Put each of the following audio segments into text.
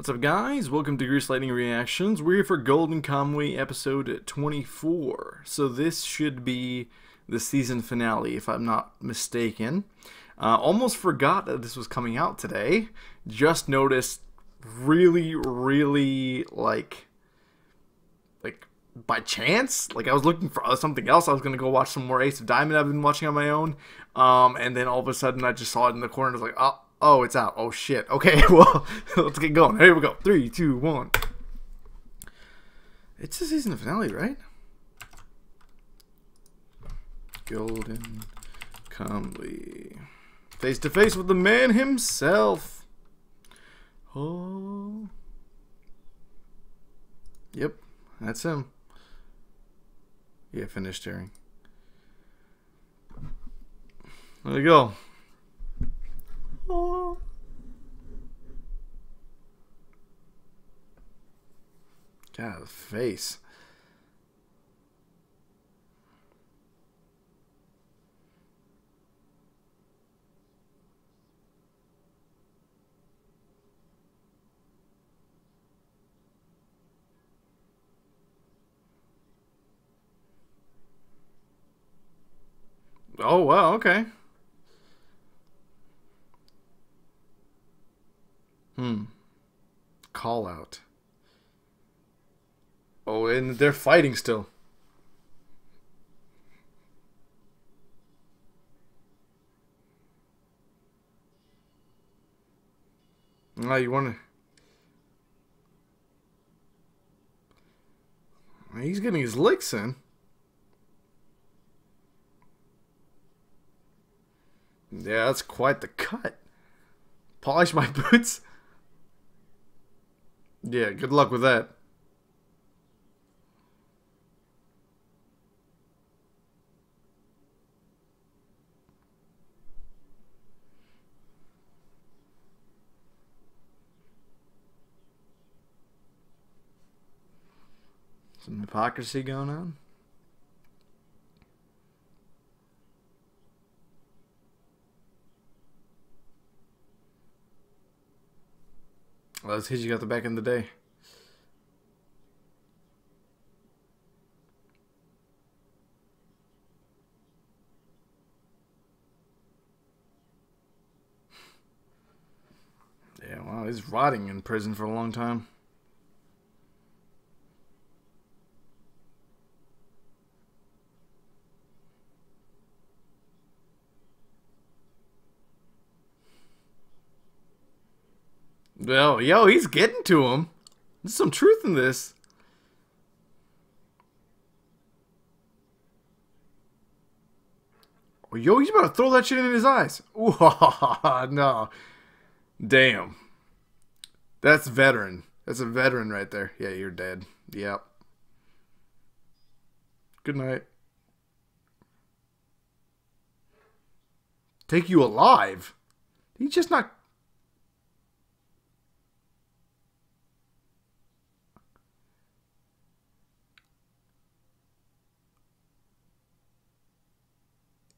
What's up, guys? Welcome to Greased Lightning Reactions. We're here for Golden Kamuy episode 24. So, this should be the season finale, if I'm not mistaken. Uh, almost forgot that this was coming out today. Just noticed really, really like, like by chance. Like I was looking for something else. I was gonna go watch some more Ace of Diamond I've been watching on my own. Um, and then all of a sudden I just saw it in the corner. I was like, oh, Oh, it's out. Oh, shit. Okay, well, let's get going. Here we go. Three, two, one. It's the season finale, right? Golden Kamuy. Face to face with the man himself. Oh. Yep, that's him. Yeah, finished hearing. There you go. Oh. God, the face. Oh, wow, okay. Hmm. Call out. Oh, and they're fighting still. Ah, you want to... He's getting his licks in. Yeah, that's quite the cut. Polish my boots. Yeah, good luck with that. Some hypocrisy going on. Well, that's because you got the back in the day. Yeah, well, he's rotting in prison for a long time. Well, yo, he's getting to him. There's some truth in this. Oh, yo, he's about to throw that shit in his eyes. Ooh, no. Damn. That's veteran. That's a veteran right there. Yeah, you're dead. Yep. Good night. Take you alive? He's just not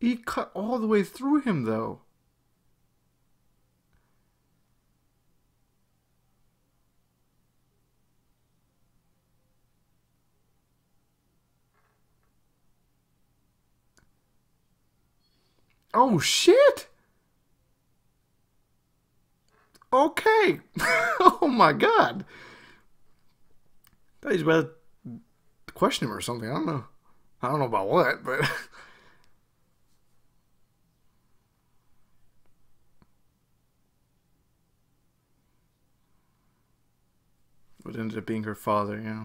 He cut all the way through him, though. Oh, shit! Okay. oh, my God. He's about to question him or something. I don't know. I don't know about what, but... What ended up being her father, yeah.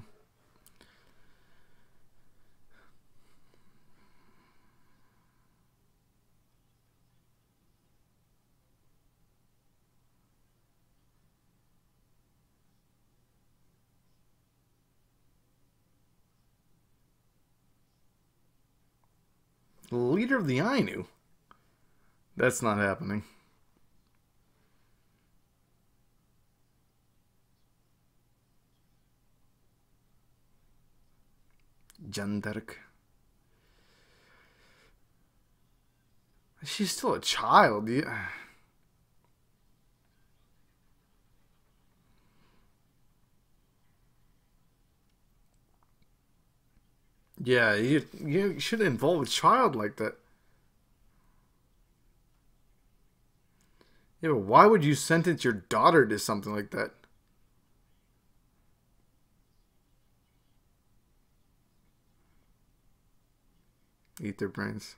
Leader of the Ainu? That's not happening. Jandark. She's still a child. Yeah. Yeah, you you should involve a child like that. Yeah, why would you sentence your daughter to something like that? Eat their brains.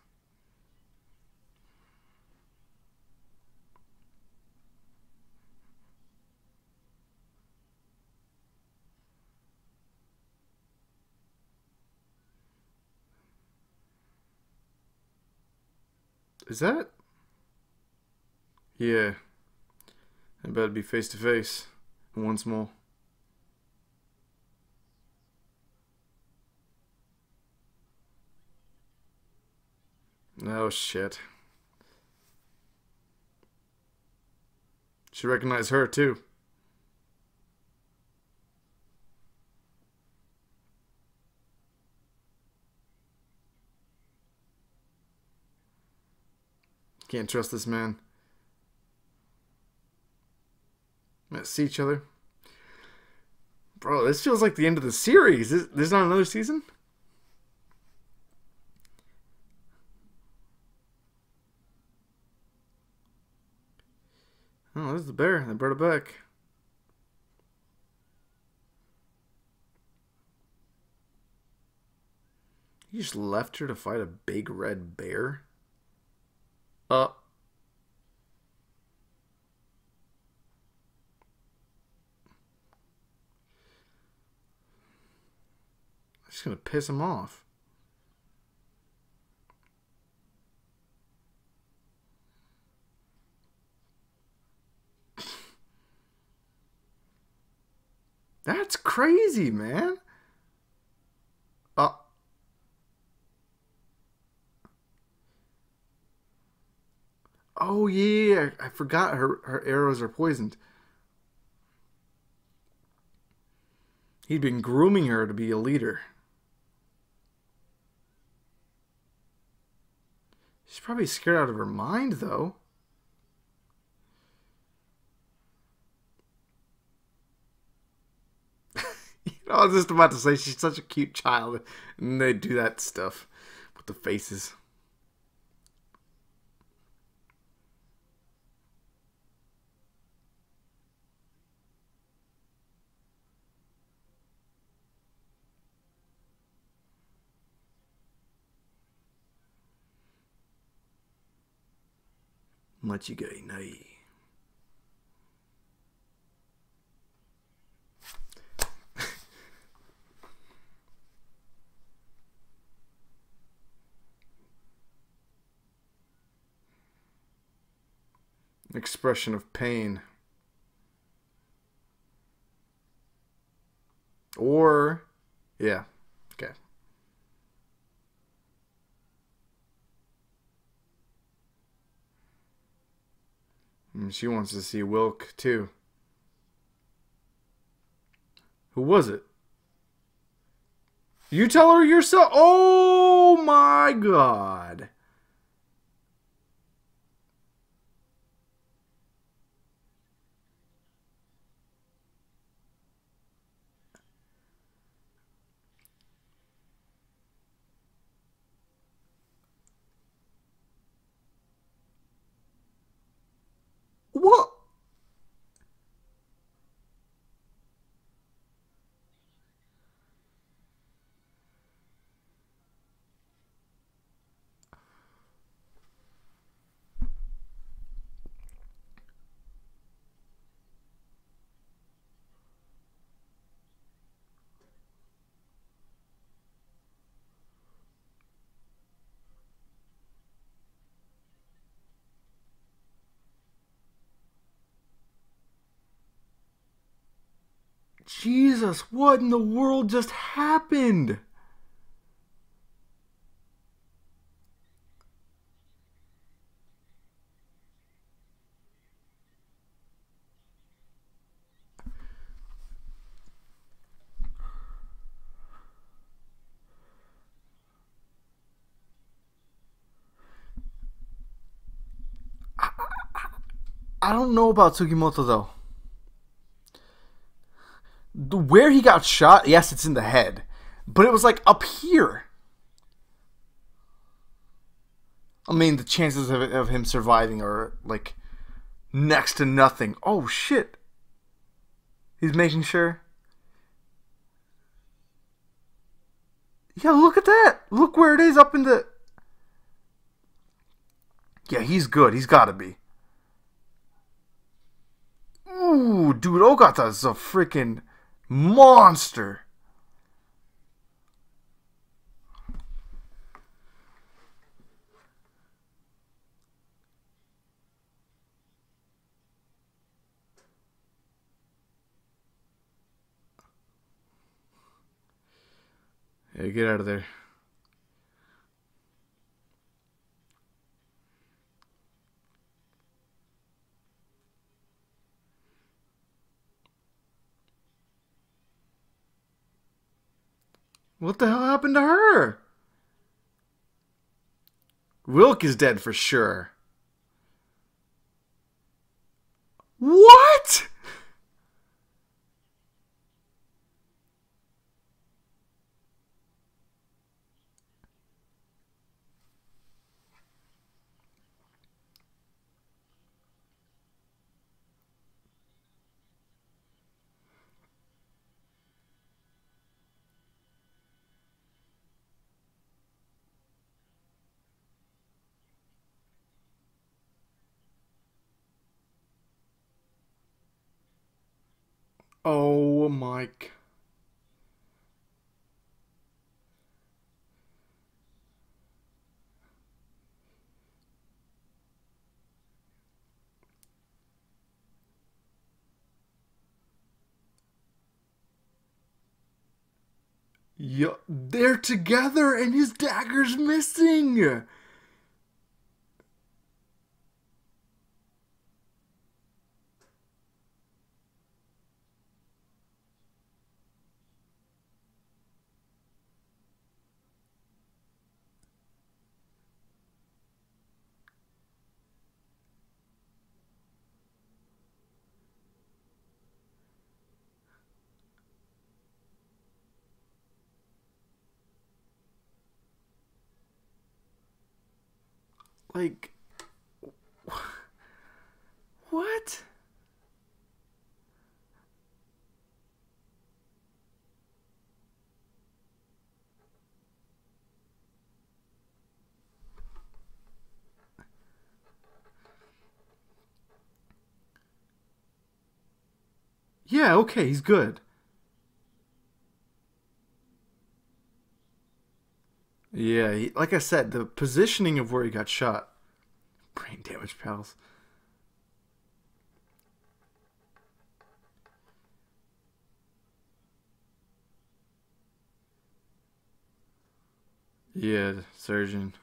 Is that? Yeah. I better be face to face once more. Oh shit. She recognized her too. Can't trust this man. Let's see each other. Bro, this feels like the end of the series. There's not another season? There's the bear. They brought it back. You just left her to fight a big red bear? Uh. I'm Just gonna piss him off. That's crazy, man. Uh, Oh yeah, I forgot her her arrows are poisoned. He'd been grooming her to be a leader. She's probably scared out of her mind though. you know, I was just about to say she's such a cute child and they do that stuff with the faces. Expression of pain. Or, yeah, okay. And she wants to see Wilk too. Who was it? You tell her yourself. Oh my god. What? Jesus, what in the world just happened? I don't know about Sugimoto though where he got shot, yes, it's in the head, but it was like up here. I mean, the chances of, of him surviving are like next to nothing. Oh shit! He's making sure. Yeah, look at that. Look where it is up in the. Yeah, he's good. He's got to be. Ooh, dude, Ogata's a freaking monster. Hey, get out of there. What the hell happened to her? Wilk is dead for sure. What? Oh, Mike. Yeah, they're together and his dagger's missing. Like, what? Yeah, okay, he's good. Yeah, he, like I said, the positioning of where he got shot. Brain damage, pals. Yeah, surgeon.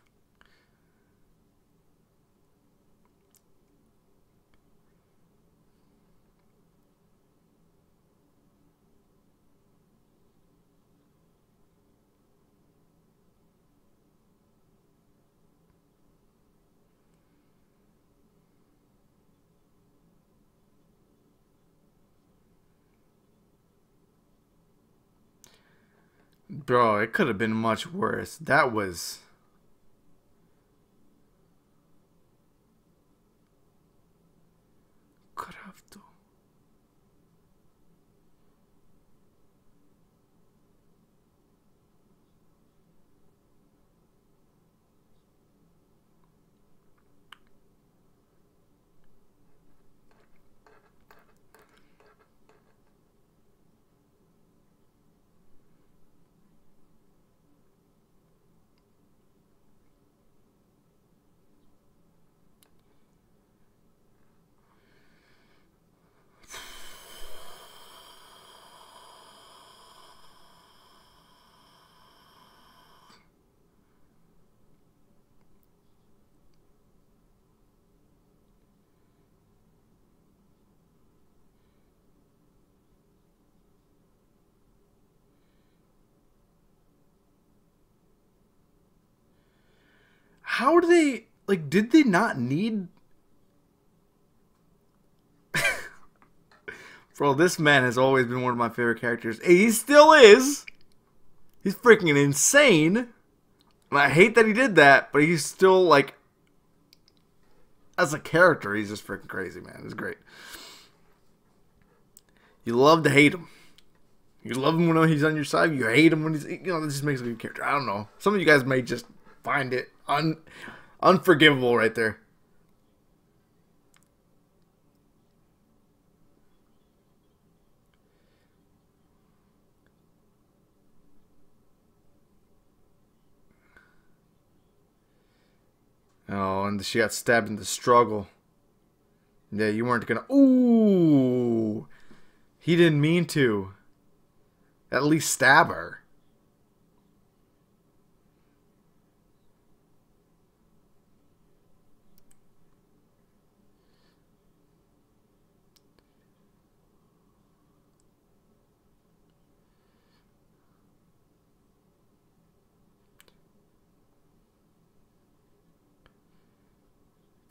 Bro, it could have been much worse. That was. How do they like? Did they not need? Bro, this man has always been one of my favorite characters. He still is. He's freaking insane. And I hate that he did that, but he's still like as a character, he's just freaking crazy, man. It's great. You love to hate him. You love him when he's on your side. You hate him when he's, you know, this just makes a good character. I don't know. Some of you guys may just find it un, unforgivable right there. Oh, and she got stabbed in the struggle. Yeah, you weren't gonna. Ooh, he didn't mean to. At least stab her.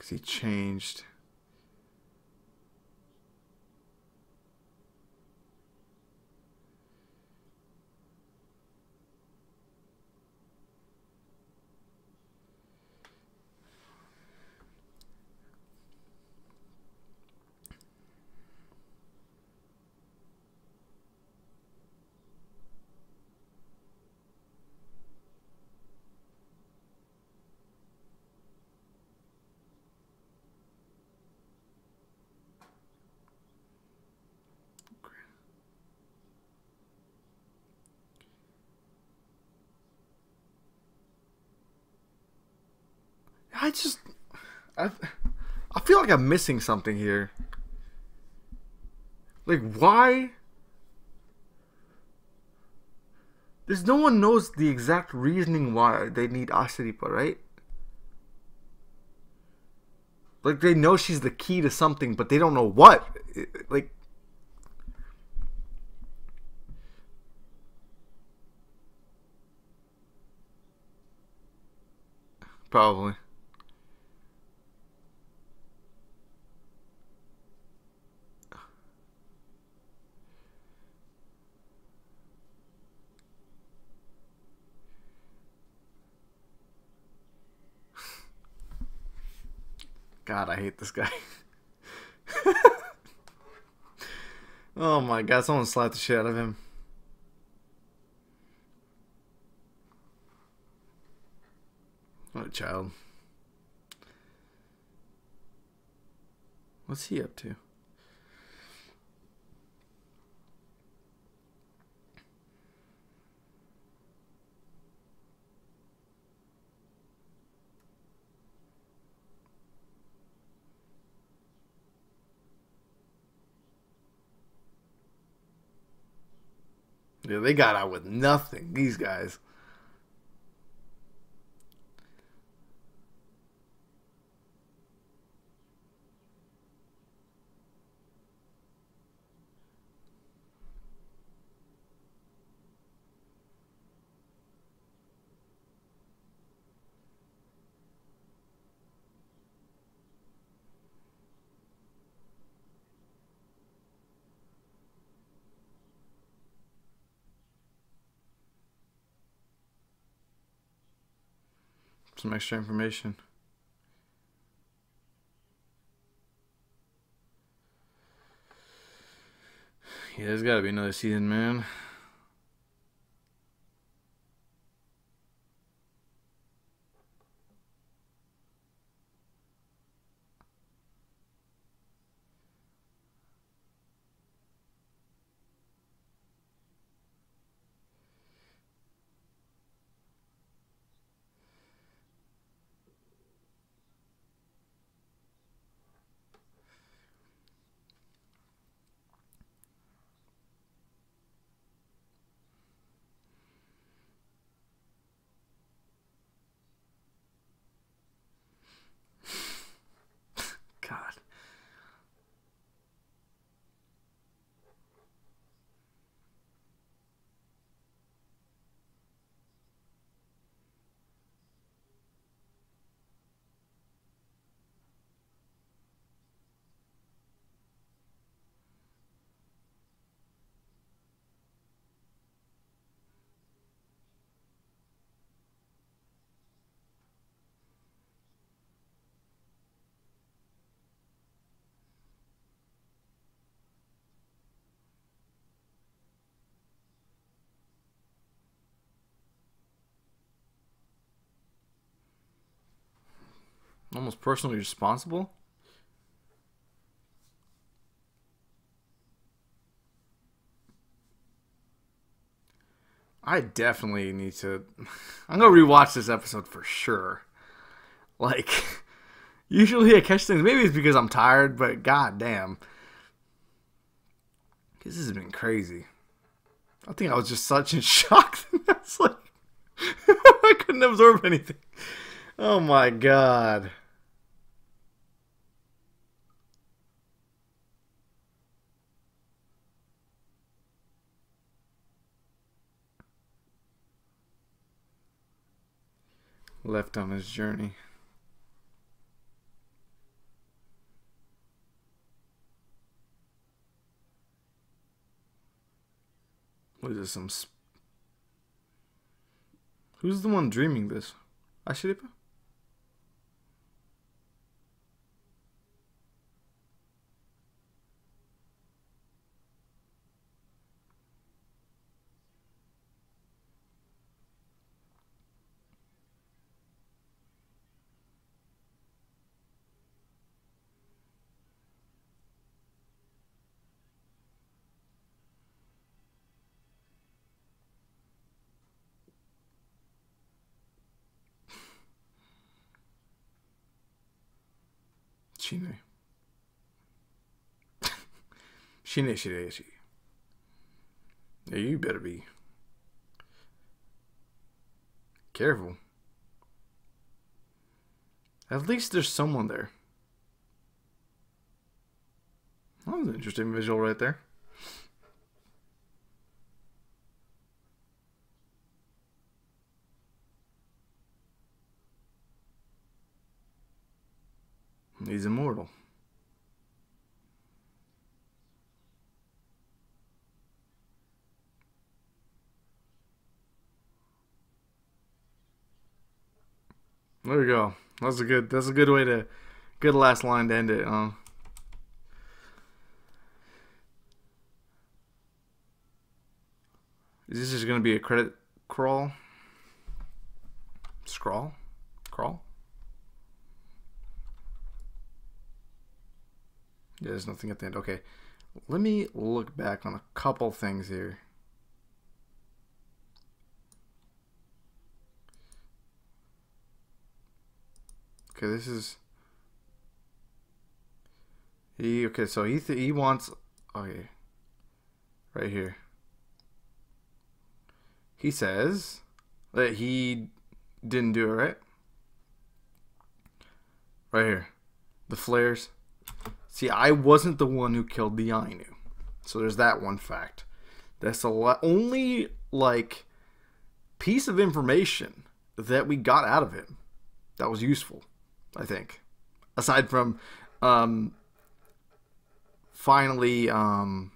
Because he changed. I just, I, I feel like I'm missing something here. Like, why? There's no one knows the exact reasoning why they need Ashiripa, right? Like they know she's the key to something, but they don't know what. Like probably. God, I hate this guy. oh my god, someone slapped the shit out of him. What a child. What's he up to? Yeah, they got out with nothing, these guys. Some extra information. Yeah, there's got to be another season, man. Almost personally responsible? I definitely need to. I'm gonna rewatch this episode for sure. Like, usually I catch things. Maybe it's because I'm tired, but goddamn, this has been crazy. I think I was just such in shock. That's like I couldn't absorb anything. Oh my god. Left on his journey. What is this? Some. Who's the one dreaming this? Ashiripa? Shine, shine, shine. Yeah, you better be careful. At least there's someone there. That was an interesting visual right there. He's immortal. There we go. That's a good. That's a good way to, good last line to end it. Um. Is this just gonna be a credit crawl? Scrawl? Crawl? Yeah, there's nothing at the end. Okay. Let me look back on a couple things here. Okay, this is he. Okay, so he he wants. Okay, right here. He says that he didn't do it right. Right here, the flares. See, I wasn't the one who killed the Ainu. So there's that one fact. That's the only like piece of information that we got out of him that was useful, I think. Aside from um finally um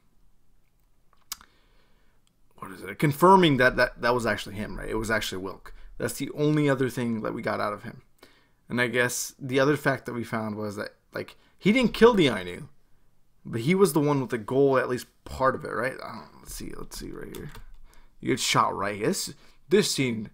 what is it? Confirming that that that was actually him, right? It was actually Wilk. That's the only other thing that we got out of him. And I guess the other fact that we found was that like he didn't kill the Ainu, but he was the one with the goal, at least part of it, right? Let's see, let's see right here. You get shot right. This this scene.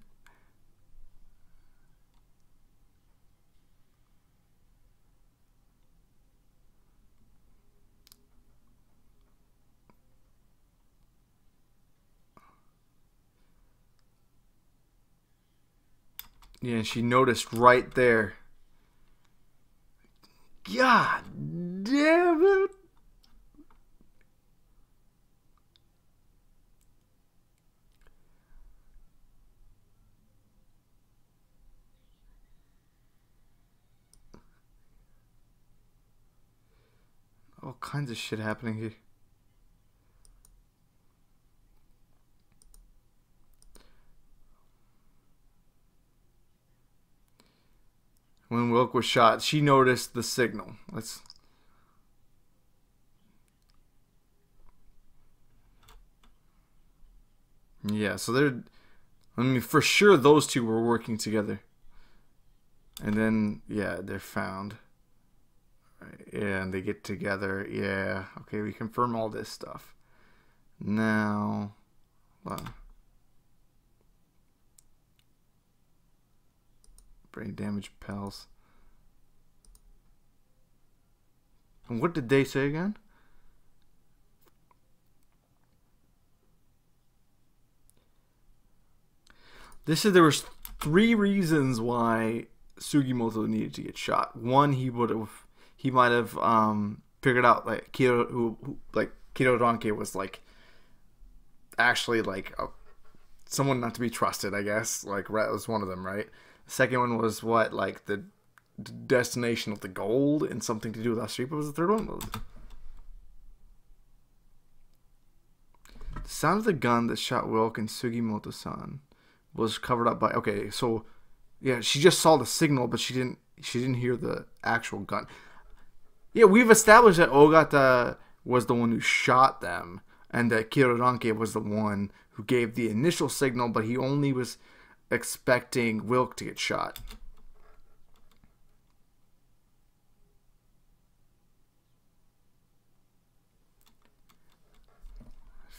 Yeah, she noticed right there. God damn it. All kinds of shit happening here. When Wilk was shot, she noticed the signal. Let's. Yeah, so they're. I mean, for sure, those two were working together. And then, yeah, they're found. And they get together. Yeah, okay, we confirm all this stuff. Now. Well, brain damage pals. And what did they say again? This is there was three reasons why Sugimoto needed to get shot. One, he would have, he might have um, figured out like Kiro, who, who like Kiroranke was like actually like a, someone not to be trusted. I guess like that was one of them, right? Second one was what like the destination of the gold and something to do with Ashiripa was the third one. The sound of the gun that shot Wilk and Sugimoto-san was covered up by okay, so yeah, she just saw the signal, but she didn't she didn't hear the actual gun. Yeah, we've established that Ogata was the one who shot them, and that Kiroranke was the one who gave the initial signal, but he only was expecting Wilk to get shot.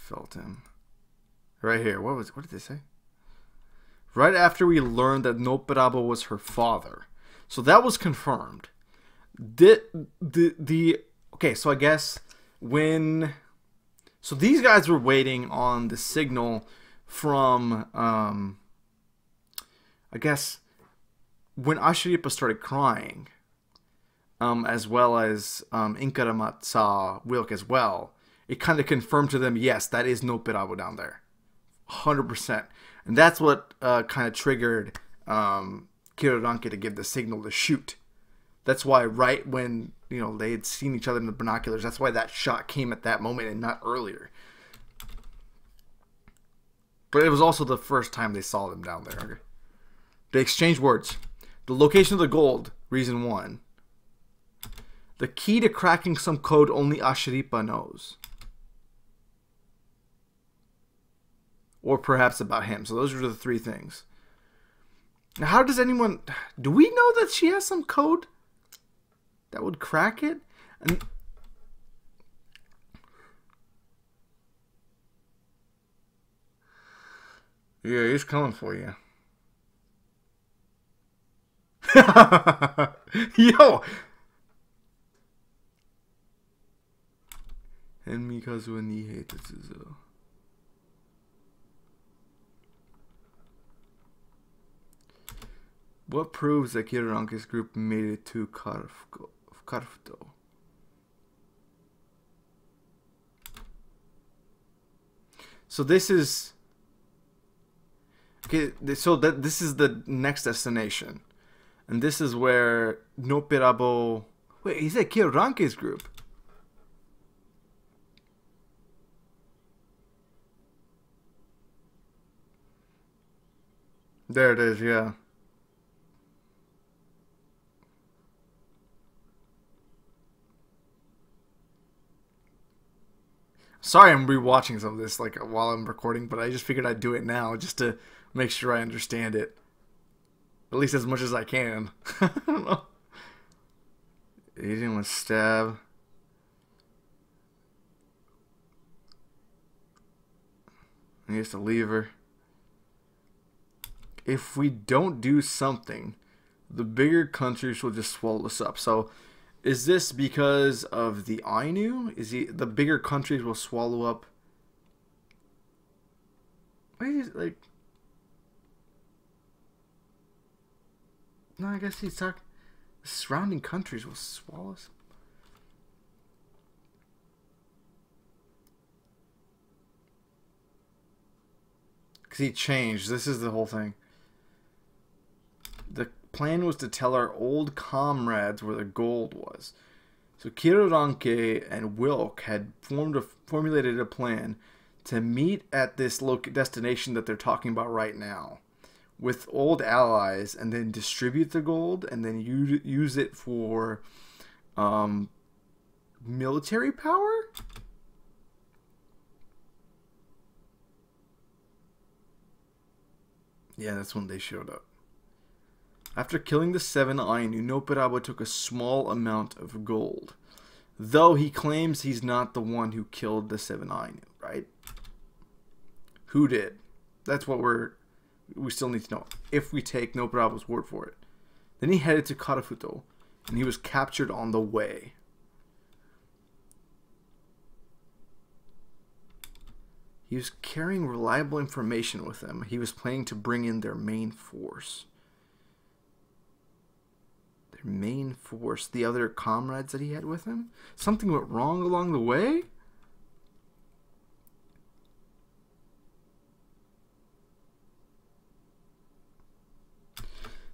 felt him. Right here. What was what did they say? Right after we learned that Nopperabo was her father. So that was confirmed. The the the okay, so I guess when so these guys were waiting on the signal from um I guess when Ashiripa started crying, um, as well as um, Inkaramat saw Wilk as well, it kind of confirmed to them, yes, that is Nopperabo down there. 100%. And that's what uh, kind of triggered um, to give the signal to shoot. That's why right when, you know, they had seen each other in the binoculars, that's why that shot came at that moment and not earlier. But it was also the first time they saw them down there. They exchanged words. The location of the gold, reason one. The key to cracking some code only Ashiripa knows. or perhaps about him. So those are the three things. Now, how does anyone do we know that she has some code that would crack it? And Yeah, he's coming for you. Yo! And Mikazu ni Tetsuzo. What proves that Kiroranke's group made it to Karafuto? So this is okay. So that this is the next destination, and this is where Nopperabo. Wait, he said Kiroranke's group. There it is. Yeah. Sorry, I'm rewatching some of this like while I'm recording, but I just figured I'd do it now just to make sure I understand it, at least as much as I can. I don't know. With stab. I guess the lever. If we don't do something, the bigger countries will just swallow us up. So is this because of the Ainu? Is he the bigger countries will swallow up? Is like? No, I guess he's talking. The surrounding countries will swallow us. Because he changed. This is the whole thing. The plan was to tell our old comrades where the gold was. So Kiroranke and Wilk had formed a, formulated a plan to meet at this destination that they're talking about right now with old allies and then distribute the gold and then use, use it for um, military power? Yeah, that's when they showed up. After killing the seven Ainu, Nopperabo took a small amount of gold. Though he claims he's not the one who killed the seven Ainu, right? Who did? That's what we're we still need to know if we take Noppera-bo's word for it. Then he headed to Karafuto, and he was captured on the way. He was carrying reliable information with him. He was planning to bring in their main force. Their main force? The other comrades that he had with him? Something went wrong along the way?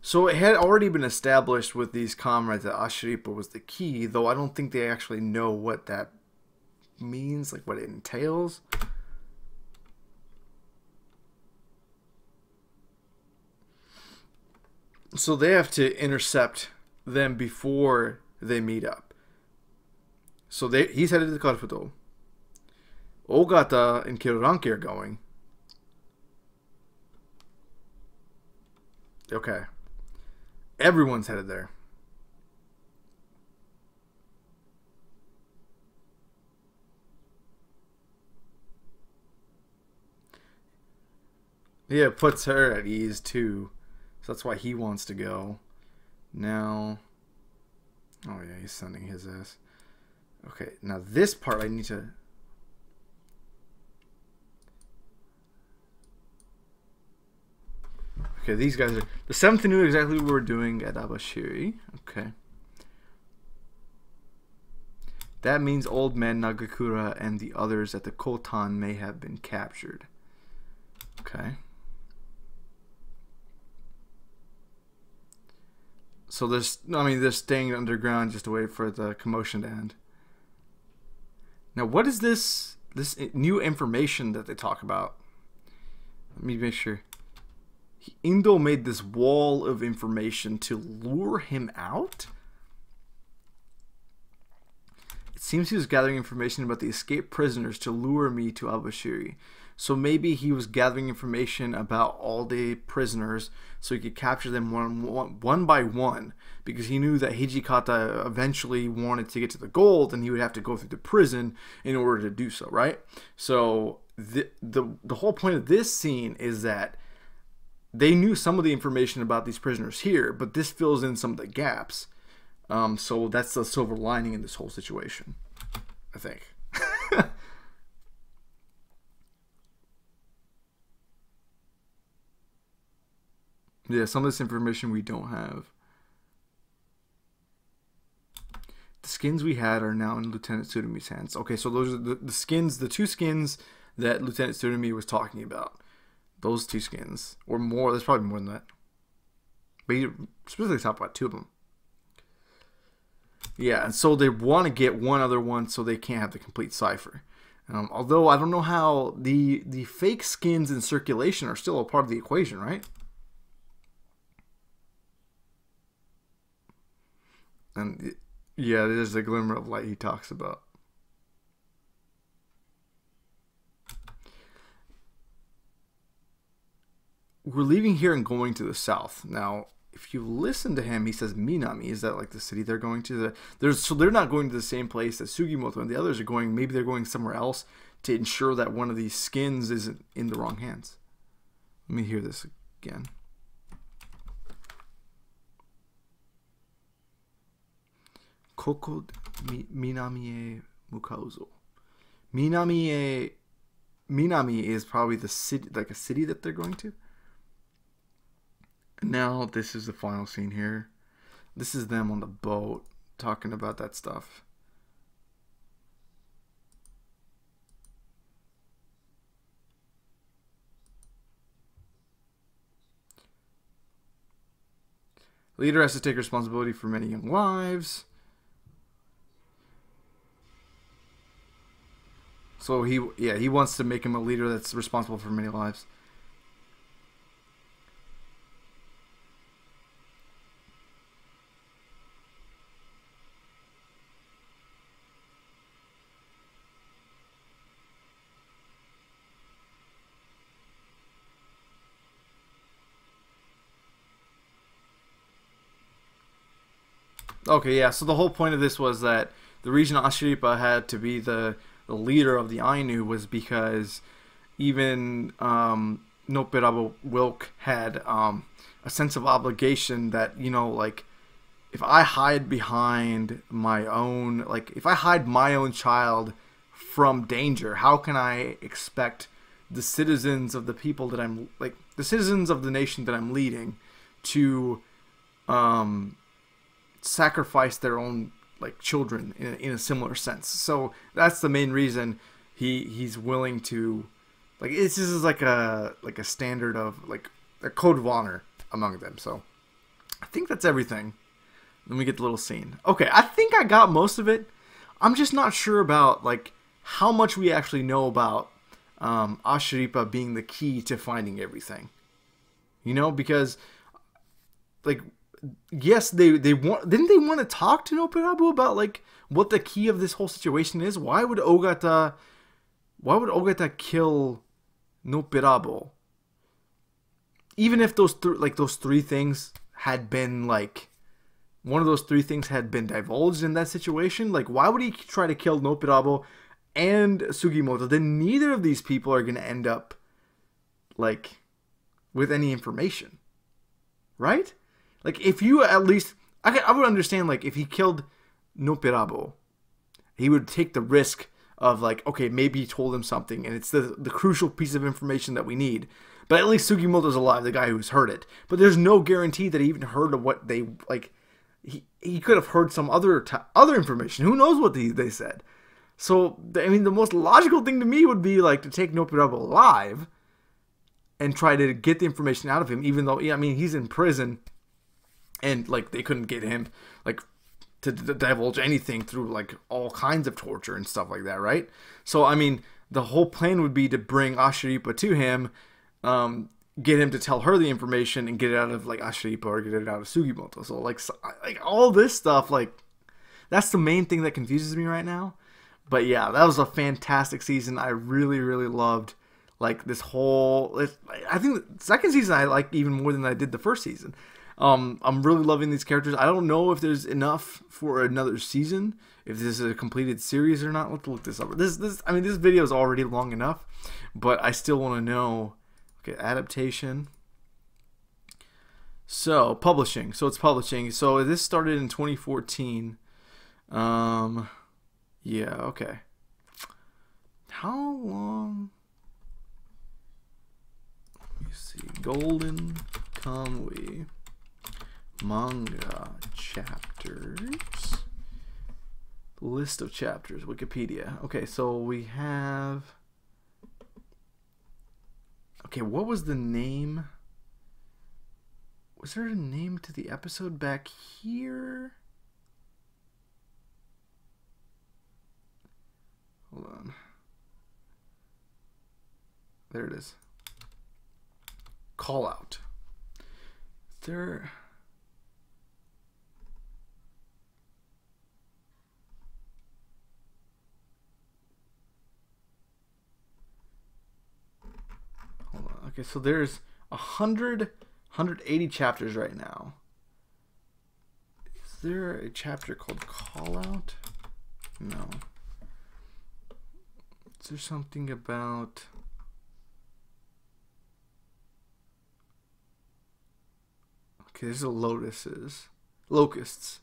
So it had already been established with these comrades that Ashiripa was the key, though I don't think they actually know what that means, like what it entails. So they have to intercept them before they meet up. So they he's headed to Karafuto. Ogata and Kiroranki are going. Okay. Everyone's headed there. Yeah, it puts her at ease too. So that's why he wants to go. Now. Oh, yeah, he's sending his ass. Okay, now this part I need to. Okay, these guys are. The seventh knew exactly what we were doing at Abashiri. Okay. That means old man Nagakura and the others at the Kotan may have been captured. Okay. So this, I mean, they're staying underground just to wait for the commotion to end. Now, what is this this new information that they talk about? Let me make sure. Inudo made this wall of information to lure him out. It seems he was gathering information about the escaped prisoners to lure me to Abashiri. So maybe he was gathering information about all the prisoners so he could capture them one, one, one by one because he knew that Hijikata eventually wanted to get to the gold and he would have to go through the prison in order to do so, right? So the, the, the whole point of this scene is that they knew some of the information about these prisoners here, but this fills in some of the gaps. Um, so that's the silver lining in this whole situation, I think. Yeah, some of this information we don't have. The skins we had are now in Lieutenant Tsurumi's hands. Okay, so those are the, the skins, the two skins that Lieutenant Tsurumi was talking about. Those two skins. Or more, there's probably more than that. But he specifically talked about two of them. Yeah, and so they want to get one other one so they can't have the complete cipher. Um, although I don't know how the the fake skins in circulation are still a part of the equation, right? And yeah, there's a glimmer of light he talks about. We're leaving here and going to the south. Now, if you listen to him, he says Minami. Is that like the city they're going to? The, there's so they're not going to the same place that Sugimoto and the others are going. Maybe they're going somewhere else to ensure that one of these skins isn't in the wrong hands. Let me hear this again. Koko Minami e Mukauzo. Minami e Minami is probably the city, like a city that they're going to. Now this is the final scene here. This is them on the boat talking about that stuff. Leader has to take responsibility for many young lives. So he, yeah, he wants to make him a leader that's responsible for many lives. Okay, yeah. So the whole point of this was that the reason Ashiripa had to be the the leader of the Ainu was because even um, Noppera-bo Wilk had um, a sense of obligation that you know like if I hide behind my own like if I hide my own child from danger, how can I expect the citizens of the people that I'm like the citizens of the nation that I'm leading to um sacrifice their own like children in, in a similar sense. So that's the main reason he he's willing to like this is like a like a standard of like a code of honor among them. So I think that's everything. Let me get the little scene. Okay, I think I got most of it. I'm just not sure about like how much we actually know about um, Ashiripa being the key to finding everything. You know, because like yes, they they want didn't they want to talk to Noppera-bo about like what the key of this whole situation is? Why would Ogata why would Ogata kill Noppera-bo? Even if those th- like those three things had been like one of those three things had been divulged in that situation, like why would he try to kill Noppera-bo and Sugimoto? Then neither of these people are going to end up like with any information. Right? Like if you at least I could, I would understand like if he killed Noppera-bo, he would take the risk of like okay maybe he told him something and it's the the crucial piece of information that we need. But at least Sugimoto's alive, the guy who's heard it. But there's no guarantee that he even heard of what they like. He, he could have heard some other other information. Who knows what they, they said? So I mean, the most logical thing to me would be like to take Noppera-bo alive and try to get the information out of him, even though I mean he's in prison and like they couldn't get him like to, divulge anything through like all kinds of torture and stuff like that, right? So I mean, the whole plan would be to bring Ashiripa to him, um, get him to tell her the information and get it out of like Ashiripa or get it out of Sugimoto. So like so, like all this stuff like that's the main thing that confuses me right now. But yeah, that was a fantastic season. I really really loved like this whole I think the second season I like even more than I did the first season. Um, I'm really loving these characters. I don't know if there's enough for another season, if this is a completed series or not. Let's look this up. This, this, I mean, this video is already long enough, but I still want to know. Okay, adaptation. So publishing. So it's publishing. So this started in 2014. Um, yeah. Okay. How long? Let me see. Golden Kamuy manga chapters. List of chapters, Wikipedia. Okay, so we have. Okay, what was the name? Was there a name to the episode back here? Hold on. There it is. Call out. There. Okay, so there's 100, 180 chapters right now. Is there a chapter called Call Out? No. Is there something about... Okay, there's the lotuses. Locusts.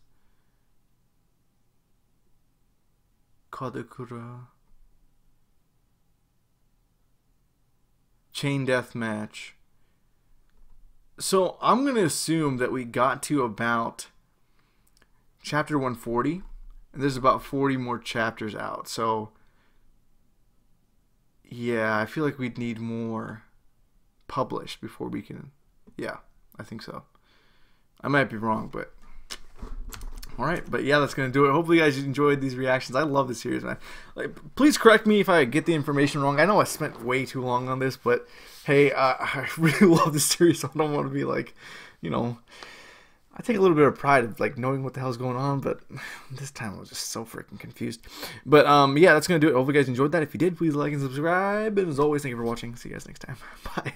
Kadokura. Chain death match. So I'm going to assume that we got to about chapter 140, and there's about 40 more chapters out. So yeah, I feel like we'd need more published before we can. Yeah, I think so. I might be wrong, but all right, but yeah, that's gonna do it. Hopefully, you guys enjoyed these reactions. I love this series, man. Like, please correct me if I get the information wrong. I know I spent way too long on this, but hey, uh, I really love this series. So I don't want to be like, you know, I take a little bit of pride of like knowing what the hell's going on, but this time I was just so freaking confused. But um, yeah, that's gonna do it. Hope you guys enjoyed that. If you did, please like and subscribe. And as always, thank you for watching. See you guys next time. Bye.